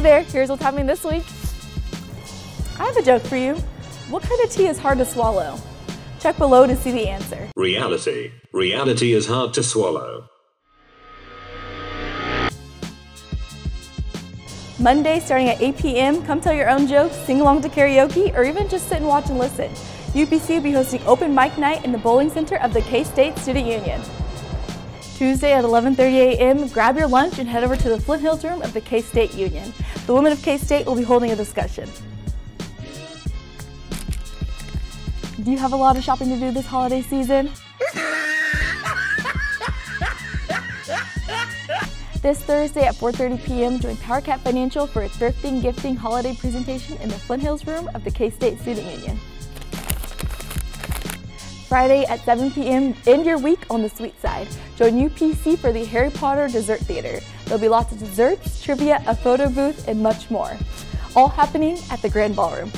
there, here's what's happening this week. I have a joke for you. What kind of tea is hard to swallow? Check below to see the answer. Reality. Reality is hard to swallow. Monday starting at 8 p.m., come tell your own jokes, sing along to karaoke, or even just sit and watch and listen. UPC will be hosting open mic night in the bowling center of the K-State Student Union. Tuesday at 11.30 a.m., grab your lunch and head over to the Flint Hills room of the K-State Union. The women of K-State will be holding a discussion. Do you have a lot of shopping to do this holiday season? This Thursday at 4.30 p.m., join PowerCat Financial for its thrifting, gifting, holiday presentation in the Flint Hills room of the K-State Student Union. Friday at 7 p.m., end your week on the sweet side. Join UPC for the Harry Potter Dessert Theater. There'll be lots of desserts, trivia, a photo booth, and much more. All happening at the Grand Ballroom.